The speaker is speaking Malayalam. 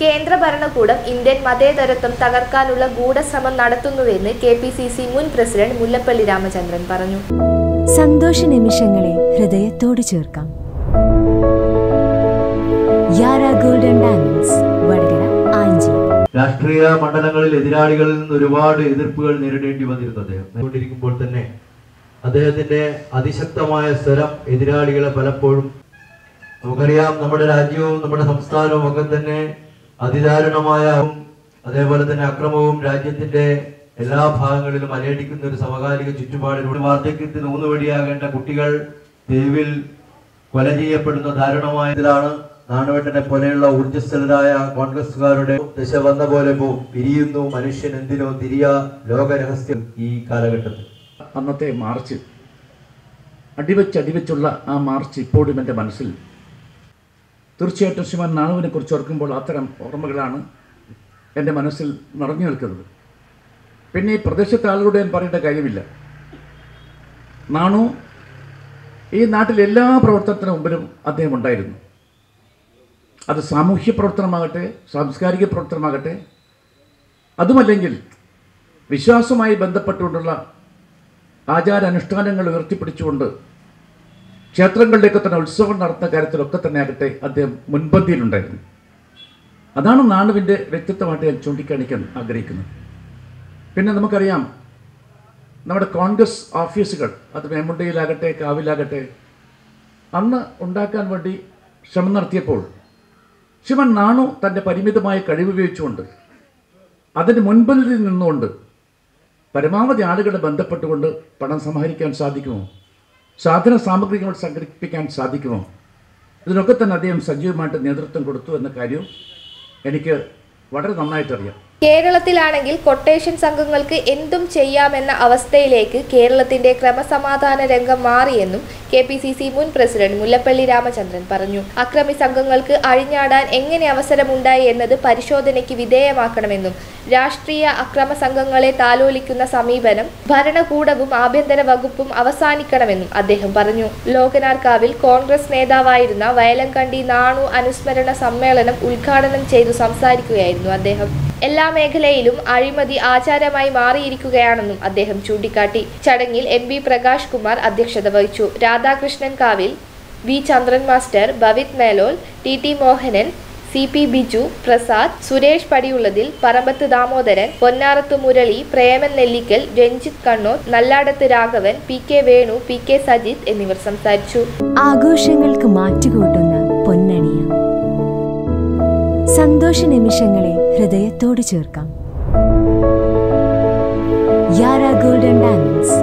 കേന്ദ്ര ഭരണകൂടം ഇന്ത്യൻ മതേതരത്വം തകർക്കാനുള്ള ഗൂഢശ്രമം നടത്തുന്നുവെന്ന് കെ പി സി സി മുൻ പ്രസിഡന്റ് മുല്ലപ്പള്ളി രാമചന്ദ്രൻ പറഞ്ഞു. സന്തോഷ നിമിഷങ്ങളെ ഹൃദയത്തോട് ചേർക്കാം. യാര ഗോൾഡൻ ഡയമണ്ട്സ് വടകര ആഞ്ചി. രാഷ്ട്രീയ മണ്ഡലങ്ങളിൽ എതിരാളികളിൽ നിന്ന് ഒരുപാട് എതിർപ്പുകൾ നേരിടേണ്ടി വന്നിരുന്നു അദ്ദേഹം. കൊണ്ടിരിക്കുമ്പോൾ തന്നെ അദ്ദേഹത്തിന്റെ അതിശക്തമായ സ്വരം എതിരാളികളെ പലപ്പോഴും നമുക്കറിയാം നമ്മുടെ രാജ്യവും നമ്മുടെ സംസ്ഥാനവും ഒക്കെ തന്നെ അതിദാരുണമായ അതേപോലെ തന്നെ അക്രമവും രാജ്യത്തിന്റെ എല്ലാ ഭാഗങ്ങളിലും അലയടിക്കുന്ന ഒരു സമകാലിക ചുറ്റുപാടിലൂടെ വാർദ്ധക്യത്തിന് ഊന്നുവടിയാകേണ്ട കുട്ടികൾ തെരുവിൽ കൊല ചെയ്യപ്പെടുന്ന ദാരുണമായതിലാണ് നാണുവേട്ടനെ പോലെയുള്ള ഊർജസ്വലരായ കോൺഗ്രസുകാരുടെ ദശ വന്ന പോലെ പോ പിരിയുന്നു മനുഷ്യൻ എന്തിനോ തിരിയ ലോകരഹസ്യം ഈ കാലഘട്ടത്തിൽ. അന്നത്തെ മാർച്ച് അടിവെച്ചടിവെച്ചുള്ള ആ മാർച്ച് ഇപ്പോഴും എന്റെ മനസ്സിൽ തീർച്ചയായിട്ടും ശ്രീമാൻ നാണുവിനെ കുറിച്ച് ഓർക്കുമ്പോൾ അത്തരം ഓർമ്മകളാണ് എന്റെ മനസ്സിൽ നിറഞ്ഞു നിൽക്കുന്നത്. പിന്നെ ഈ പ്രദേശത്തെ ആളുകളുടെ ഞാൻ പറയേണ്ട കാര്യമില്ല. നാണു ഈ നാട്ടിൽ എല്ലാ പ്രവർത്തനത്തിന് മുമ്പിലും അദ്ദേഹം ഉണ്ടായിരുന്നു. അത് സാമൂഹ്യ പ്രവർത്തനമാകട്ടെ സാംസ്കാരിക പ്രവർത്തനമാകട്ടെ അതുമല്ലെങ്കിൽ വിശ്വാസവുമായി ബന്ധപ്പെട്ടുകൊണ്ടുള്ള ആചാരാനുഷ്ഠാനങ്ങൾ ഉയർത്തിപ്പിടിച്ചുകൊണ്ട് ക്ഷേത്രങ്ങളിലേക്ക് തന്നെ ഉത്സവം നടത്തുന്ന കാര്യത്തിലൊക്കെ തന്നെ ആകട്ടെ അദ്ദേഹം മുൻപന്തിയിലുണ്ടായിരുന്നു. അതാണ് നാണുവിന്റെ വ്യക്തിത്വമായിട്ട് ഞാൻ ചൂണ്ടിക്കാണിക്കാൻ ആഗ്രഹിക്കുന്നത്. പിന്നെ നമുക്കറിയാം നമ്മുടെ കോൺഗ്രസ് ഓഫീസുകൾ അത് മേമുണ്ടയിലാകട്ടെ കാവിലാകട്ടെ അന്ന് ഉണ്ടാക്കാൻ വേണ്ടി ശ്രമം നടത്തിയപ്പോൾ ശിവൻ നാണു തന്റെ പരിമിതമായ കഴിവ് ഉപയോഗിച്ചുകൊണ്ട് അതിന് മുൻപന്തിയിൽ നിന്നുകൊണ്ട് പരമാവധി ആളുകളെ ബന്ധപ്പെട്ടുകൊണ്ട് പണം സമാഹരിക്കാൻ സാധിക്കുമോ? സാധന സാമഗ്രികൾ സംഘടിപ്പിക്കാൻ സാധിക്കുമോ? ഇതിനൊക്കെ തന്നെ അദ്ദേഹം സജീവമായിട്ട് നേതൃത്വം കൊടുത്തു എന്ന കാര്യവും എനിക്ക് വളരെ നന്നായിട്ടറിയാം. കേരളത്തിലാണെങ്കിൽ കൊട്ടേഷൻ സംഘങ്ങൾക്ക് എന്തും ചെയ്യാമെന്ന അവസ്ഥയിലേക്ക് കേരളത്തിന്റെ ക്രമസമാധാന രംഗം മാറിയെന്നും കെ പി സി സി മുൻ പ്രസിഡന്റ് മുല്ലപ്പള്ളി രാമചന്ദ്രൻ പറഞ്ഞു. അക്രമി സംഘങ്ങൾക്ക് അഴിഞ്ഞാടാൻ എങ്ങനെ അവസരമുണ്ടായി എന്നത് പരിശോധനയ്ക്ക് വിധേയമാക്കണമെന്നും രാഷ്ട്രീയ അക്രമ സംഘങ്ങളെ താലോലിക്കുന്ന സമീപനം ഭരണകൂടവും ആഭ്യന്തര വകുപ്പും അവസാനിക്കണമെന്നും അദ്ദേഹം പറഞ്ഞു. ലോകനാർക്കാവിൽ കോൺഗ്രസ് നേതാവായിരുന്ന വയലങ്കണ്ടി നാണു അനുസ്മരണ സമ്മേളനം ഉദ്ഘാടനം ചെയ്തു സംസാരിക്കുകയായിരുന്നു അദ്ദേഹം. എല്ലാ മേഖലയിലും അഴിമതി ആചാരമായി മാറിയിരിക്കുകയാണെന്നും അദ്ദേഹം ചൂണ്ടിക്കാട്ടി. ചടങ്ങിൽ എം വി പ്രകാശ് കുമാർ അധ്യക്ഷത വഹിച്ചു. Radhakrishnan Kavil V Chandran master Bhavith Melol T T Mohanan C P Biju Prasad Suresh Padiyullathil Parambath Damodaran Ponnarath Murali Preman Nellikkal Ranjith Kannur Nalladath Raghavan P K Venu P K Sajith എന്നിവർ സംസാരിച്ചു. ആഘോഷങ്ങൾക്ക് മാറ്റുകൂട്ടുന്ന സന്തോഷ നിമിഷങ്ങളെ ഹൃദയത്തോട് ചേർക്കാം. Yara Golden Diamonds?